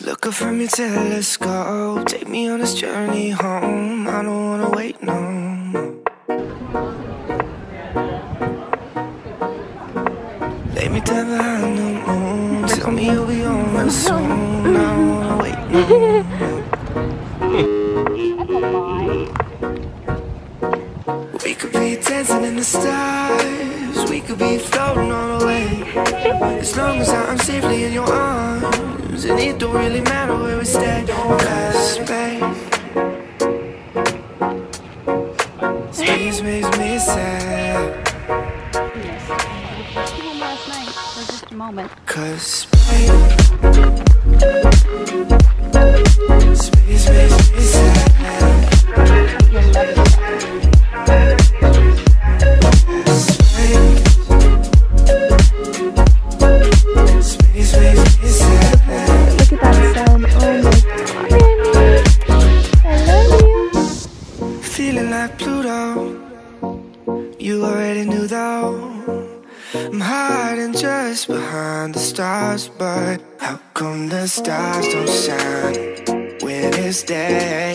Look up from your telescope, take me on this journey home. I don't wanna wait no more. Lay me down behind the moon, tell me you'll be on soon. I don't wanna wait no more. We could be dancing in the stars, we could be floating on the way. As long as I'm safely and it don't really matter where we stay. Cause space, space makes me sad. home last night for just a moment. Cause space Feeling like Pluto. You already knew though. I'm hiding just behind the stars, but how come the stars don't shine when it's day?